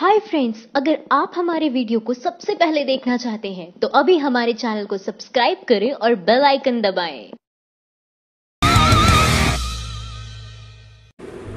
Hi friends अगर आप हमारे वीडियो को सबसे पहले देखना चाहते हैं तो अभी हमारे चैनल को सब्सक्राइब करें और बेल आइकन दबाएँ।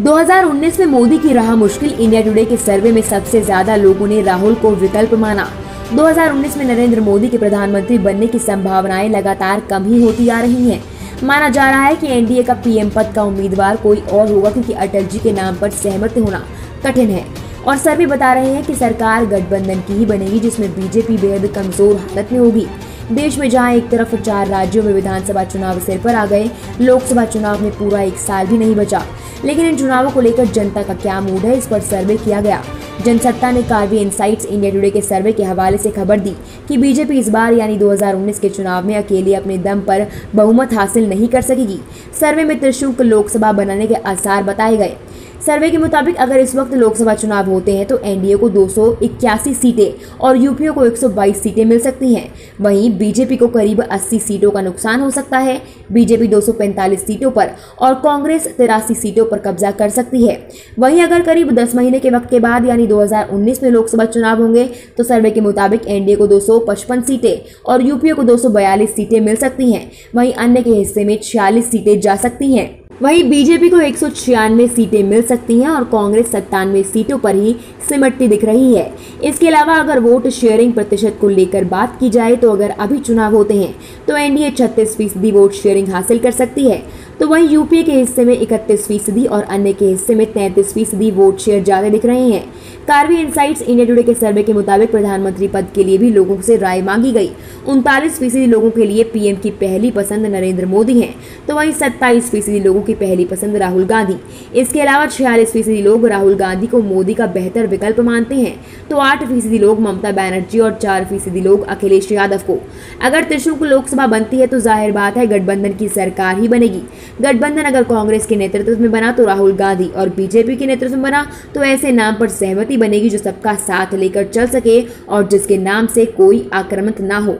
2019 में मोदी की राह मुश्किल इंडिया टुडे के सर्वे में सबसे ज़्यादा लोगों ने राहुल को विकल्प माना। 2019 में नरेंद्र मोदी के प्रधानमंत्री बनने की संभावनाएँ लगातार कम ही होती आ रही हैं। माना जा रहा है कि एनडीए का पीएम पद का उम्मीदवार कोई और होगा क्योंकि अटल जी के नाम पर सहमत होना कठिन है। और सर्वे बता रहे हैं कि सरकार गठबंधन की ही बनेगी, जिसमें बीजेपी बेहद कमज़ोर हालत में होगी। देश में जहाँ एक तरफ़ चार राज्यों में विधानसभा चुनाव सिर पर आ गए, लोकसभा चुनाव में पूरा एक साल भी नहीं बचा। लेकिन इन चुनावों को लेकर जनता का क्या मूड है, इस पर सर्वे किया गया। जनसत्ता ने कार्वी इंसाइट्स इंडिया टुडे के सर्वे के हवाले से खबर दी कि बीजेपी इस बार यानी 2019 के चुनाव में अकेले अपने दम पर बहुमत हासिल नहीं कर सकेगी। सर्वे में त्रिशुल्क लोकसभा बनाने के आसार बताए गए। सर्वे के मुताबिक अगर इस वक्त लोकसभा चुनाव होते हैं तो एनडीए को दो सौ इक्यासी सीटें और यूपीओ को 122 सीटें मिल सकती हैं। वहीं बीजेपी को करीब 80 सीटों का नुकसान हो सकता है। बीजेपी 245 सीटों पर और कांग्रेस तिरासी सीटों पर कब्जा कर सकती है। वहीं अगर करीब 10 महीने के वक्त के बाद, यानी 2019 में लोकसभा चुनाव होंगे तो सर्वे के मुताबिक एनडीए को दो सौ पचपन सीटें और यूपीओ को दो सौ बयालीस सीटें मिल सकती हैं। वहीं अन्य के हिस्से में छियालीस सीटें जा सकती हैं। वहीं बीजेपी को एक सौ छियानवे सीटें मिल सकती हैं और कांग्रेस सत्तानवे सीटों पर ही सिमटती दिख रही है। इसके अलावा अगर वोट शेयरिंग प्रतिशत को लेकर बात की जाए तो अगर अभी चुनाव होते हैं तो एनडीए छत्तीस फ़ीसदी वोट शेयरिंग हासिल कर सकती है। तो वहीं यूपीए के हिस्से में इकतीस फ़ीसदी और अन्य के हिस्से में तैंतीस फ़ीसदी वोट शेयर ज़्यादा दिख रहे हैं। कार्वी इंसाइट्स इंडिया टुडे के सर्वे के मुताबिक प्रधानमंत्री पद के लिए भी लोगों से राय मांगी गई। उनतालीस फ़ीसदी लोगों के लिए पीएम की पहली पसंद नरेंद्र मोदी है तो वहीं सत्ताईस फ़ीसदी लोगों की पहली पसंद राहुल गांधी। इसके अलावा छियालीस फ़ीसदी लोग राहुल गांधी को मोदी का बेहतर विकल्प मानते हैं तो आठ फ़ीसदी लोग ममता बनर्जी और चार फ़ीसदी लोग अखिलेश यादव को। अगर त्रिशुल लोकसभा बनती है तो ज़ाहिर बात है गठबंधन की सरकार ही बनेगी। गठबंधन अगर कांग्रेस के नेतृत्व में बना तो राहुल गांधी और बीजेपी के नेतृत्व में बना तो ऐसे नाम पर सहमति बनेगी जो सबका साथ लेकर चल सके और जिसके नाम से कोई आक्रमण ना हो।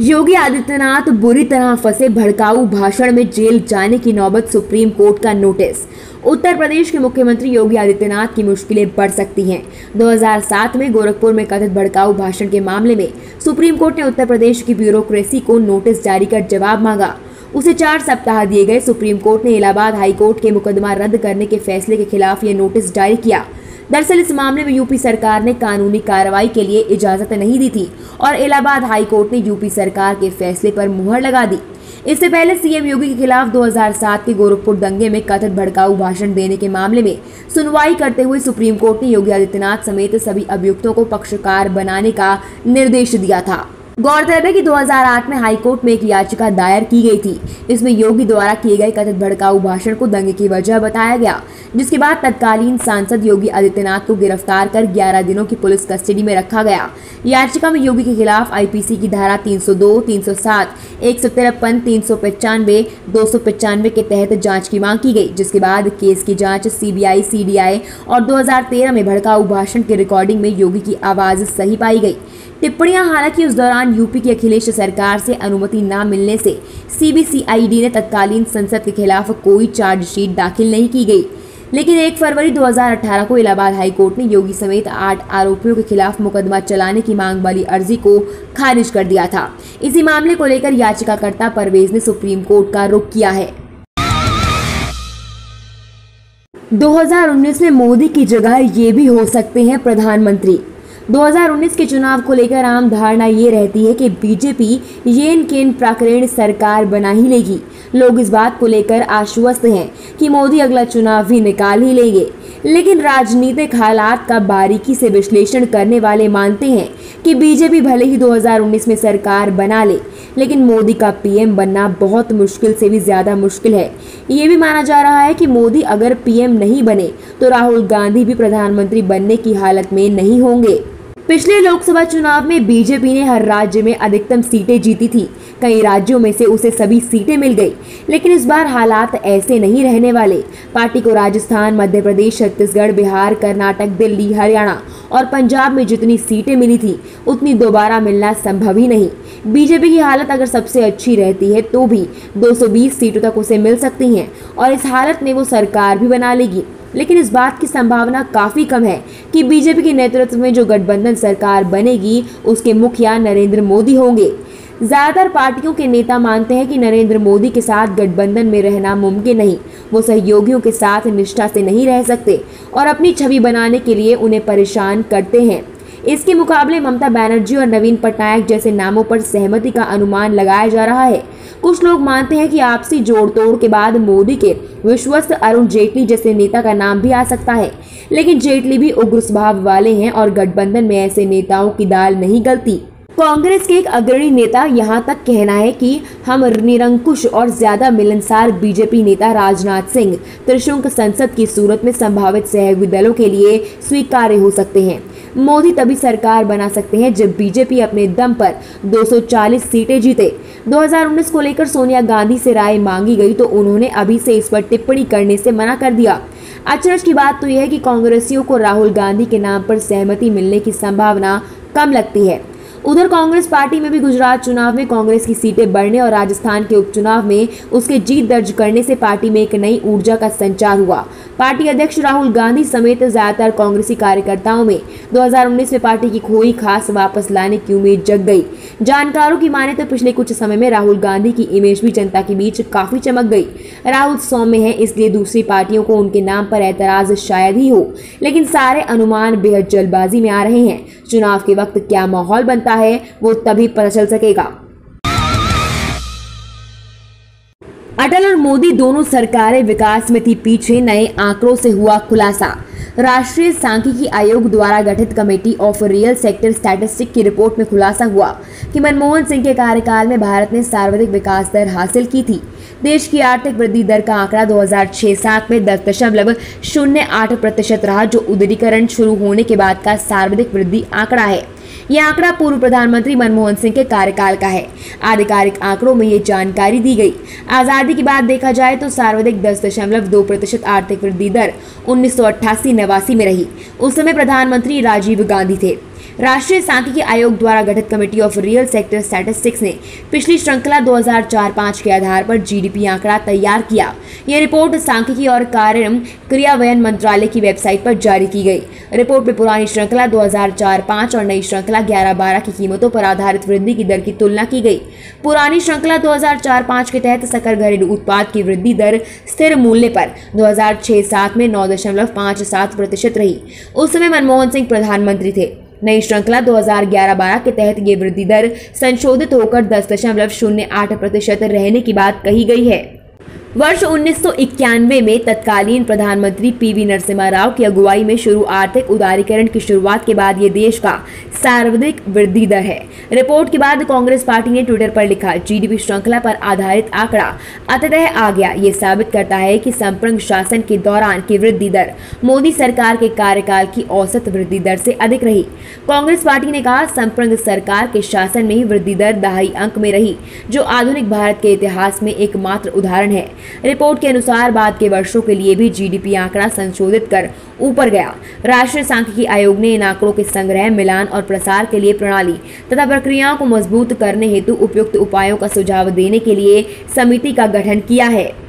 योगी आदित्यनाथ बुरी तरह फंसे भड़काऊ भाषण में जेल जाने की नौबत सुप्रीम कोर्ट का नोटिस। उत्तर प्रदेश के मुख्यमंत्री योगी आदित्यनाथ की मुश्किलें बढ़ सकती हैं। 2007 में गोरखपुर में कथित भड़काऊ भाषण के मामले में सुप्रीम कोर्ट ने उत्तर प्रदेश की ब्यूरोक्रेसी को नोटिस जारी कर जवाब मांगा। उसे चार सप्ताह दिए गए सुप्रीम कोर्ट ने इलाहाबाद हाईकोर्ट के मुकदमा रद्द करने के फैसले के खिलाफ ये नोटिस जारी किया। दरअसल इस मामले में यूपी सरकार ने कानूनी कार्रवाई के लिए इजाज़त नहीं दी थी और इलाहाबाद हाईकोर्ट ने यूपी सरकार के फैसले पर मुहर लगा दी। इससे पहले सीएम योगी के खिलाफ 2007 के गोरखपुर दंगे में कथित भड़काऊ भाषण देने के मामले में सुनवाई करते हुए सुप्रीम कोर्ट ने योगी आदित्यनाथ समेत सभी अभियुक्तों को पक्षकार बनाने का निर्देश दिया था। गौरतलब है कि 2008 में हाईकोर्ट में एक याचिका दायर की गई थी। इसमें योगी द्वारा किए गए कथित भड़काऊ भाषण को दंगे की वजह बताया गया जिसके बाद तत्कालीन सांसद योगी आदित्यनाथ को गिरफ़्तार कर 11 दिनों की पुलिस कस्टडी में रखा गया। याचिका में योगी के खिलाफ आईपीसी की धारा 302, 307, एक सौ तिरपन तीन सौ पचानवे दो सौ पचानवे के तहत जाँच की मांग की गई जिसके बाद केस की जाँच सीबीआई सीडीआई और 2013 में भड़काऊ भाषण के रिकॉर्डिंग में योगी की आवाज़ सही पाई गई। टिप्पणियाँ हालाँकि उस दौरान यूपी की अखिलेश सरकार से अनुमति न मिलने से सीबीसीआईडी ने तत्कालीन संसद के खिलाफ कोई चार्जशीट दाखिल नहीं की गई। लेकिन 1 फरवरी 2018 को इलाहाबाद हाईकोर्ट ने योगी समेत आठ आरोपियों के खिलाफ मुकदमा चलाने की मांग वाली अर्जी को खारिज कर दिया था। इसी मामले को लेकर याचिकाकर्ता परवेज ने सुप्रीम कोर्ट का रुख किया है। 2019 में मोदी की जगह ये भी हो सकते हैं प्रधानमंत्री। 2019 के चुनाव को लेकर आम धारणा ये रहती है कि बीजेपी येन केन प्रकरण सरकार बना ही लेगी। लोग इस बात को लेकर आश्वस्त हैं कि मोदी अगला चुनाव भी निकाल ही लेंगे। लेकिन राजनीतिक हालात का बारीकी से विश्लेषण करने वाले मानते हैं कि बीजेपी भले ही 2019 में सरकार बना ले, लेकिन मोदी का पीएम बनना बहुत मुश्किल से भी ज़्यादा मुश्किल है। ये भी माना जा रहा है कि मोदी अगर पीएम नहीं बने तो राहुल गांधी भी प्रधानमंत्री बनने की हालत में नहीं होंगे। पिछले लोकसभा चुनाव में बीजेपी ने हर राज्य में अधिकतम सीटें जीती थी। कई राज्यों में से उसे सभी सीटें मिल गई, लेकिन इस बार हालात ऐसे नहीं रहने वाले। पार्टी को राजस्थान, मध्य प्रदेश, छत्तीसगढ़, बिहार, कर्नाटक, दिल्ली, हरियाणा और पंजाब में जितनी सीटें मिली थी, उतनी दोबारा मिलना संभव ही नहीं। बीजेपी की हालत अगर सबसे अच्छी रहती है तो भी 220 सीटों तक उसे मिल सकती हैं और इस हालत में वो सरकार भी बना लेगी। लेकिन इस बात की संभावना काफ़ी कम है कि बीजेपी के नेतृत्व में जो गठबंधन सरकार बनेगी, उसके मुखिया नरेंद्र मोदी होंगे। ज़्यादातर पार्टियों के नेता मानते हैं कि नरेंद्र मोदी के साथ गठबंधन में रहना मुमकिन नहीं। वो सहयोगियों के साथ निष्ठा से नहीं रह सकते और अपनी छवि बनाने के लिए उन्हें परेशान करते हैं। इसके मुकाबले ममता बनर्जी और नवीन पटनायक जैसे नामों पर सहमति का अनुमान लगाया जा रहा है। कुछ लोग मानते हैं कि आपसी जोड़ तोड़ के बाद मोदी के विश्वस्त अरुण जेटली जैसे नेता का नाम भी आ सकता है। लेकिन जेटली भी उग्र स्वभाव वाले हैं और गठबंधन में ऐसे नेताओं की दाल नहीं गलती। कांग्रेस के एक अग्रणी नेता यहाँ तक कहना है कि हम निरंकुश और ज़्यादा मिलनसार बीजेपी नेता राजनाथ सिंह त्रिशंक संसद की सूरत में संभावित सहयोगी दलों के लिए स्वीकार्य हो सकते हैं। मोदी तभी सरकार बना सकते हैं जब बीजेपी अपने दम पर 240 सीटें जीते। 2019 को लेकर सोनिया गांधी से राय मांगी गई तो उन्होंने अभी से इस पर टिप्पणी करने से मना कर दिया। अचरज की बात तो यह है कि कांग्रेसियों को राहुल गांधी के नाम पर सहमति मिलने की संभावना कम लगती है। उधर कांग्रेस पार्टी में भी गुजरात चुनाव में कांग्रेस की सीटें बढ़ने और राजस्थान के उपचुनाव में उसके जीत दर्ज करने से पार्टी में एक नई ऊर्जा का संचार हुआ। पार्टी अध्यक्ष राहुल गांधी समेत ज़्यादातर कांग्रेसी कार्यकर्ताओं में 2019 में पार्टी की खोई खास वापस लाने की उम्मीद जग गई। जानकारों की माने तो पिछले कुछ समय में राहुल गांधी की इमेज भी जनता के बीच काफ़ी चमक गई। राहुल सौम्य है, इसलिए दूसरी पार्टियों को उनके नाम पर ऐतराज शायद ही हो। लेकिन सारे अनुमान बेहद जल्दबाजी में आ रहे हैं। चुनाव के वक्त क्या माहौल बनता है, वो तभी पता चल सकेगा। अटल और मोदी दोनों सरकारें विकास में थी पीछे, नए आंकड़ों से हुआ खुलासा। राष्ट्रीय सांख्यिकी आयोग द्वारा गठित committee of real sector statistic की रिपोर्ट में खुलासा हुआ कि मनमोहन सिंह के कार्यकाल में भारत ने सर्वाधिक विकास दर हासिल की थी। देश की आर्थिक वृद्धि दर का आंकड़ा 2006-7 में दस दशमलव शून्य आठ प्रतिशत रहा, जो उदरीकरण शुरू होने के बाद का सर्वाधिक वृद्धि आंकड़ा है। यह आंकड़ा पूर्व प्रधानमंत्री मनमोहन सिंह के कार्यकाल का है। आधिकारिक आंकड़ों में ये जानकारी दी गई। आज़ादी की बात देखा जाए तो सर्वाधिक दस दशमलव दो प्रतिशत आर्थिक वृद्धि दर उन्नीस सौ नवासी में रही। उस समय प्रधानमंत्री राजीव गांधी थे। राष्ट्रीय सांख्यिकी आयोग द्वारा गठित committee of real sector statistics ने पिछली श्रृंखला 2004-5 के आधार पर जीडीपी आंकड़ा तैयार किया। यह रिपोर्ट सांख्यिकी और कार्य क्रियान्वयन मंत्रालय की वेबसाइट पर जारी की गई। रिपोर्ट में पुरानी श्रृंखला 2004-5 और नई श्रृंखला 11-12 की कीमतों पर आधारित वृद्धि की दर की तुलना की गई। पुरानी श्रृंखला 2004-5 के तहत सकल घरेलू उत्पाद की वृद्धि दर स्थिर मूल्य पर 2006-7 में नौ प्रतिशत रही। उस समय मनमोहन सिंह प्रधानमंत्री थे। नई श्रृंखला 2011-12 के तहत ये वृद्धि दर संशोधित होकर दस दशमलव शून्य आठ प्रतिशत रहने की बात कही गई है। वर्ष उन्नीस सौ इक्यानवे में तत्कालीन प्रधानमंत्री पीवी नरसिम्हा राव की अगुवाई में शुरू आर्थिक उदारीकरण की शुरुआत के बाद ये देश का सर्वाधिक वृद्धि दर है। रिपोर्ट के बाद कांग्रेस पार्टी ने ट्विटर पर लिखा, जीडीपी श्रृंखला पर आधारित आंकड़ा अतः आ गया ये साबित करता है कि संप्रंग शासन के दौरान की वृद्धि दर मोदी सरकार के कार्यकाल की औसत वृद्धि दर से अधिक रही। कांग्रेस पार्टी ने कहा, संप्रंग सरकार के शासन में ही वृद्धि दर दहाई अंक में रही, जो आधुनिक भारत के इतिहास में एकमात्र उदाहरण है। रिपोर्ट के अनुसार बाद के वर्षों के लिए भी जीडीपी आंकड़ा संशोधित कर ऊपर गया। राष्ट्रीय सांख्यिकी आयोग ने इन आंकड़ों के संग्रह, मिलान और प्रसार के लिए प्रणाली तथा प्रक्रियाओं को मज़बूत करने हेतु उपयुक्त उपायों का सुझाव देने के लिए समिति का गठन किया है।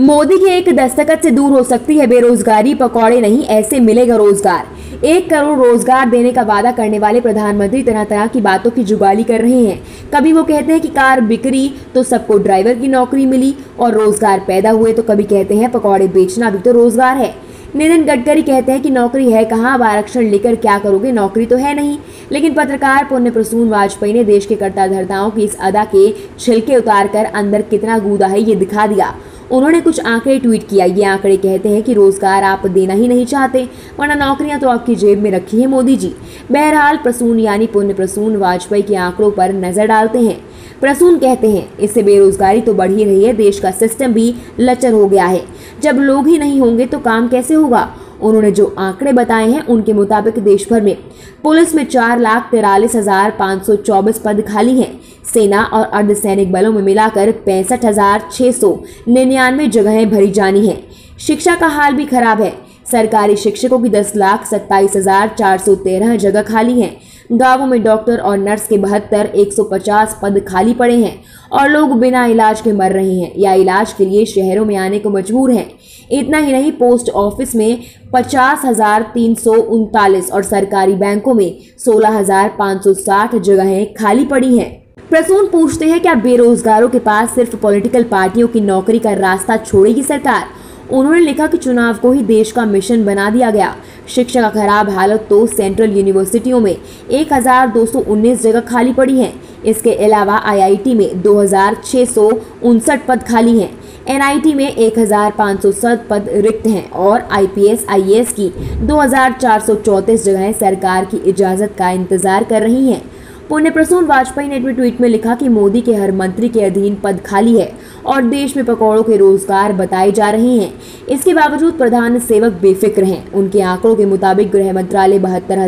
मोदी के एक दस्तखत से दूर हो सकती है बेरोजगारी, पकौड़े नहीं, ऐसे मिलेगा रोज़गार। एक करोड़ रोज़गार देने का वादा करने वाले प्रधानमंत्री तरह तरह की बातों की जुगाली कर रहे हैं। कभी वो कहते हैं कि कार बिक्री तो सबको ड्राइवर की नौकरी मिली और रोज़गार पैदा हुए तो कभी कहते हैं पकौड़े बेचना भी तो रोज़गार है। नितिन गडकरी कहते हैं कि नौकरी है कहाँ, अब आरक्षण लेकर क्या करोगे, नौकरी तो है नहीं। लेकिन पत्रकार पुण्य प्रसून वाजपेयी ने देश के कर्ता धर्ताओं की इस अदा के छिलके उतार कर अंदर कितना गूदा है ये दिखा दिया। उन्होंने कुछ आंकड़े ट्वीट किया ये आंकड़े कहते हैं कि रोज़गार आप देना ही नहीं चाहते, वरना नौकरियाँ तो आपकी जेब में रखी है मोदी जी। बहरहाल, प्रसून यानी पुण्य प्रसून वाजपेयी के आंकड़ों पर नज़र डालते हैं। प्रसून कहते हैं, इससे बेरोजगारी तो बढ़ ही रही है, देश का सिस्टम भी लचर हो गया है। जब लोग ही नहीं होंगे तो काम कैसे होगा? उन्होंने जो आंकड़े बताए हैं, उनके मुताबिक देश भर में पुलिस में चार लाख तिरालीस हज़ार पाँच सौ चौबीस पद खाली हैं। सेना और अर्धसैनिक बलों में मिलाकर पैंसठ हज़ार छह सौ निन्यानवे जगहें भरी जानी हैं। शिक्षा का हाल भी खराब है। सरकारी शिक्षकों की दस लाख सत्ताईस हज़ार चार सौ तेरह जगह खाली हैं। गाँवों में डॉक्टर और नर्स के बहत्तर 150 पद खाली पड़े हैं और लोग बिना इलाज के मर रहे हैं या इलाज के लिए शहरों में आने को मजबूर हैं। इतना ही नहीं, पोस्ट ऑफ़िस में पचास हज़ार तीन सौ उनतालीस और सरकारी बैंकों में सोलह हज़ार पाँच सौ साठ जगहें खाली पड़ी हैं प्रसून पूछते हैं, क्या बेरोजगारों के पास सिर्फ़ पॉलिटिकल पार्टियों की नौकरी का रास्ता छोड़ेगी सरकार? उन्होंने लिखा कि चुनाव को ही देश का मिशन बना दिया गया। शिक्षा का खराब हालत तो सेंट्रल यूनिवर्सिटियों में एक हज़ार दो सौ उन्नीस जगह खाली पड़ी हैं। इसके अलावा आईआईटी में दो हज़ार छः सौ उनसठ पद खाली हैं। एनआईटी में 1507 पद रिक्त हैं और आईपीएस आईएएस की 2434 जगहें सरकार की इजाज़त का इंतज़ार कर रही हैं। पुण्य प्रसून वाजपेयी ने अपने ट्वीट में लिखा कि मोदी के हर मंत्री के अधीन पद खाली है और देश में पकौड़ों के रोज़गार बताए जा रहे हैं। इसके बावजूद प्रधान सेवक बेफिक्र हैं। उनके आंकड़ों के मुताबिक गृह मंत्रालय बहत्तर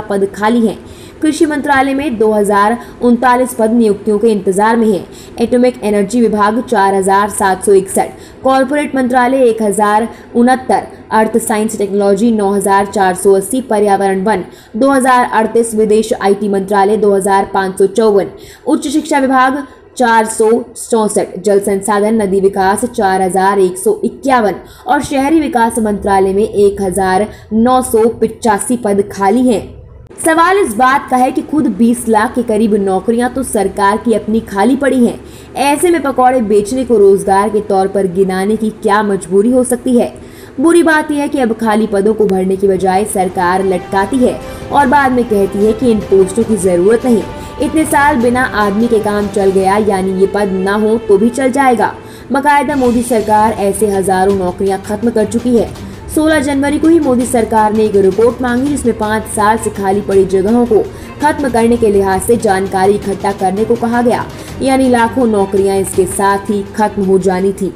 पद खाली हैं। कृषि मंत्रालय में दो हज़ार उनतालीस पद नियुक्तियों के इंतज़ार में है। एटॉमिक एनर्जी विभाग चार हज़ार सात सौ इकसठ, कॉरपोरेट मंत्रालय एक हज़ार उनहत्तर, अर्थ साइंस टेक्नोलॉजी नौ हज़ार चार सौ अस्सी, पर्यावरण वन दो हज़ार अड़तीस, विदेश आईटी मंत्रालय दो हज़ार पाँच सौ चौवन, उच्च शिक्षा विभाग चार सौ चौसठ, जल संसाधन नदी विकास चार हज़ार एक सौ इक्यावन और शहरी विकास मंत्रालय में एक हज़ार नौ सौ पिचासी पद खाली हैं। सवाल इस बात का है कि खुद 20 लाख के करीब नौकरियाँ तो सरकार की अपनी खाली पड़ी हैं। ऐसे में पकौड़े बेचने को रोज़गार के तौर पर गिनाने की क्या मजबूरी हो सकती है? बुरी बात यह है कि अब खाली पदों को भरने की बजाय सरकार लटकाती है और बाद में कहती है कि इन पोस्टों की ज़रूरत नहीं। इतने साल बिना आदमी के काम चल गया, यानी ये पद ना हो तो भी चल जाएगा। बाकायदा मोदी सरकार ऐसे हज़ारों नौकरियाँ खत्म कर चुकी है। 16 जनवरी को ही मोदी सरकार ने एक रिपोर्ट मांगी जिसमें पाँच साल से खाली पड़ी जगहों को खत्म करने के लिहाज से जानकारी इकट्ठा करने को कहा गया। यानी लाखों नौकरियाँ इसके साथ ही खत्म हो जानी थी।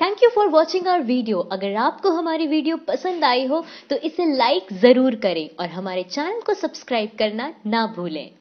Thank you for watching our video अगर आपको हमारी वीडियो पसंद आई हो तो इसे लाइक ज़रूर करें और हमारे चैनल को सब्सक्राइब करना ना भूलें।